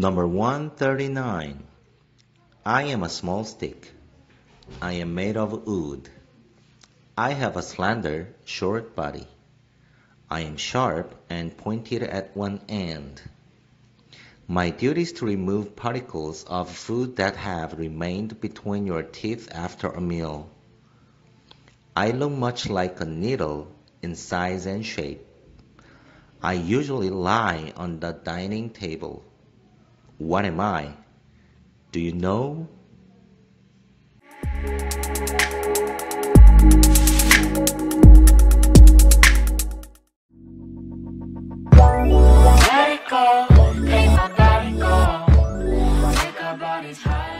Number 139. I am a small stick. I am made of wood. I have a slender, short body. I am sharp and pointed at one end. My duty is to remove particles of food that have remained between your teeth after a meal. I look much like a needle in size and shape. I usually lie on the dining table. What am I? Do you know? Body go. High.